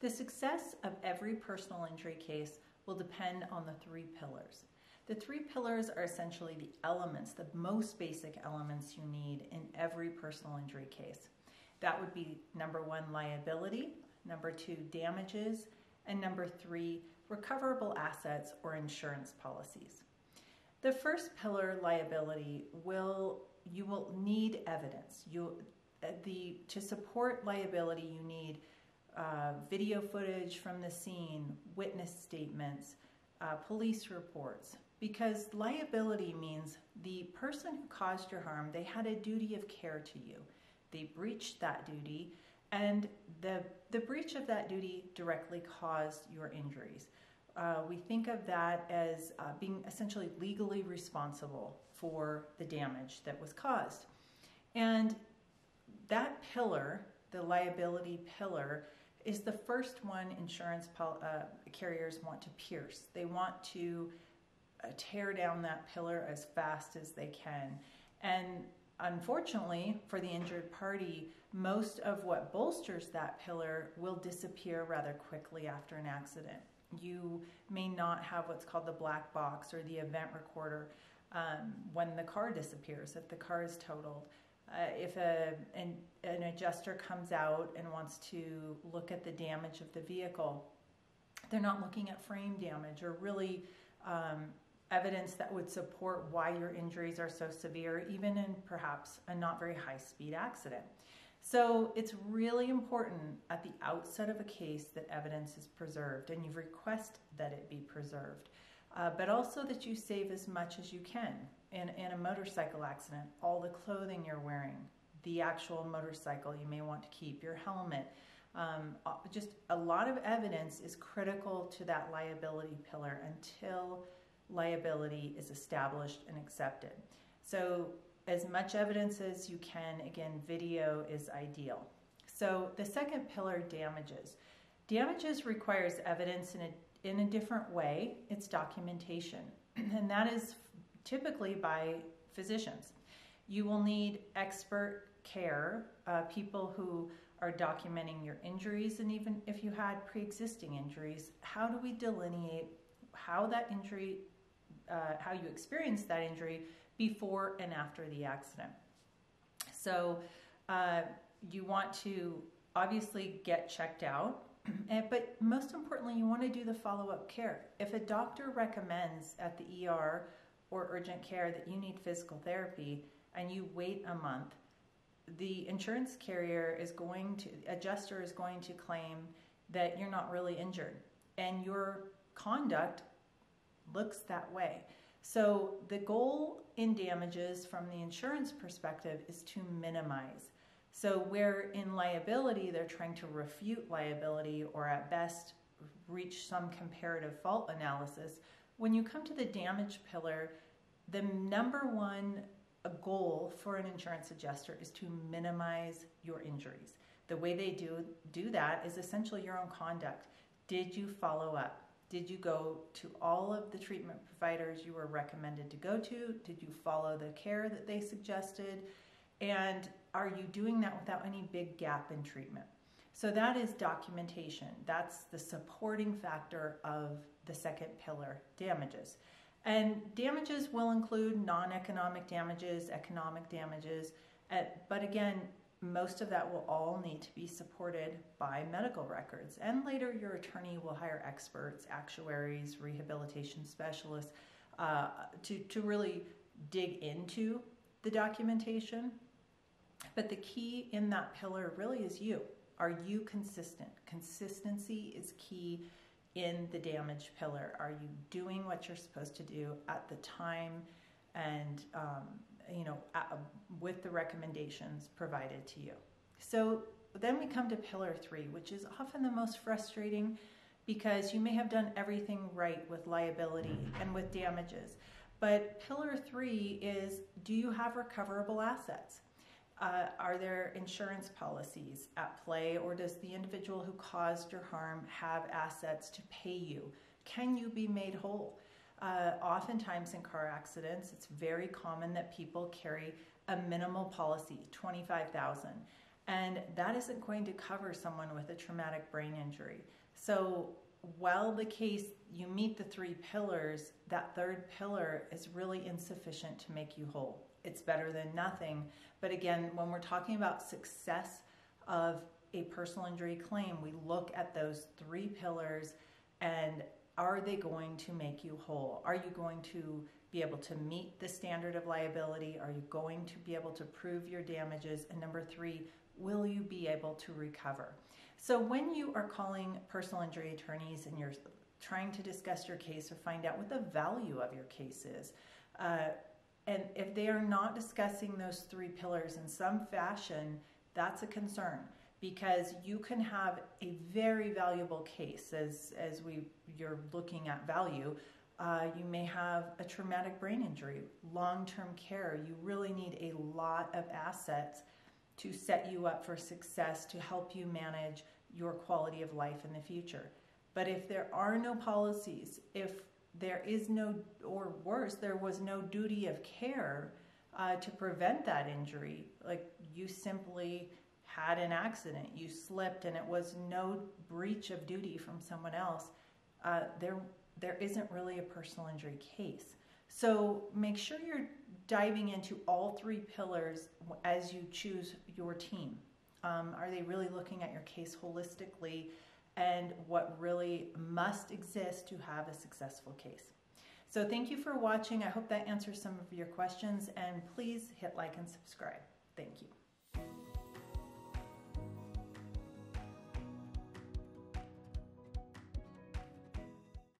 The success of every personal injury case will depend on the three pillars. The three pillars are essentially the elements, the most basic elements you need in every personal injury case. That would be number one, liability, number two, damages, and number three, recoverable assets or insurance policies. The first pillar, liability, will you will need evidence. You the to support liability, you need uh, video footage from the scene, witness statements, uh, police reports, because liability means the person who caused your harm, they had a duty of care to you. They breached that duty, and the, the breach of that duty directly caused your injuries. Uh, we think of that as uh, being essentially legally responsible for the damage that was caused. And that pillar, the liability pillar, is the first one insurance uh, carriers want to pierce. They want to uh, tear down that pillar as fast as they can. And unfortunately, for the injured party, most of what bolsters that pillar will disappear rather quickly after an accident. You may not have what's called the black box or the event recorder um, when the car disappears, if the car is totaled. Uh, if a, an, adjuster comes out and wants to look at the damage of the vehicle, they're not looking at frame damage or really um, evidence that would support why your injuries are so severe, even in perhaps a not very high speed accident. So it's really important at the outset of a case that evidence is preserved and you request that it be preserved, uh, but also that you save as much as you can in, in a motorcycle accident, all the clothing you're wearing, the actual motorcycle you may want to keep, your helmet. Um, uh, just a lot of evidence is critical to that liability pillar until liability is established and accepted. So as much evidence as you can, again, video is ideal. So the second pillar, damages. Damages requires evidence in a, in a different way. It's documentation. And that is typically by physicians. You will need expert care, uh, people who are documenting your injuries, and even if you had pre existing injuries, how do we delineate how that injury, uh, how you experienced that injury before and after the accident? So, uh, you want to obviously get checked out, but most importantly, you want to do the follow up care. If a doctor recommends at the ER or urgent care that you need physical therapy and you wait a month, the insurance carrier is going to, adjuster is going to claim that you're not really injured and your conduct looks that way. So the goal in damages from the insurance perspective is to minimize. So where in liability they're trying to refute liability or at best reach some comparative fault analysis, when you come to the damage pillar, the number one goal for an insurance adjuster is to minimize your injuries. The way they do do that is essentially your own conduct. Did you follow up? Did you go to all of the treatment providers you were recommended to go to? Did you follow the care that they suggested? And are you doing that without any big gap in treatment? So that is documentation. That's the supporting factor of the second pillar, damages. And damages will include non-economic damages, economic damages, uh, but again, most of that will all need to be supported by medical records. And later, your attorney will hire experts, actuaries, rehabilitation specialists uh, to, to really dig into the documentation. But the key in that pillar really is you. Are you consistent? Consistency is key in the damage pillar? Are you doing what you're supposed to do at the time and, um, you know, at, with the recommendations provided to you? So then we come to pillar three, which is often the most frustrating because you may have done everything right with liability and with damages. But pillar three is do you have recoverable assets? Uh, are there insurance policies at play, or does the individual who caused your harm have assets to pay you? Can you be made whole? Uh, oftentimes in car accidents, it's very common that people carry a minimal policy, 25,000. And that isn't going to cover someone with a traumatic brain injury. So while the case you meet the three pillars, that third pillar is really insufficient to make you whole. It's better than nothing. But again, when we're talking about success of a personal injury claim, we look at those three pillars and are they going to make you whole? Are you going to be able to meet the standard of liability? Are you going to be able to prove your damages? And number three, will you be able to recover? So when you are calling personal injury attorneys and you're trying to discuss your case or find out what the value of your case is, uh, and if they are not discussing those three pillars in some fashion, that's a concern because you can have a very valuable case as as we you're looking at value. Uh, you may have a traumatic brain injury, long-term care. You really need a lot of assets to set you up for success to help you manage your quality of life in the future. But if there are no policies, if there is no, or worse, there was no duty of care uh, to prevent that injury, like you simply had an accident, you slipped, and it was no breach of duty from someone else, uh, there there isn't really a personal injury case. So make sure you're diving into all three pillars as you choose your team. Um, are they really looking at your case holistically and what really must exist to have a successful case? So thank you for watching. I hope that answers some of your questions and please hit like and subscribe. Thank you.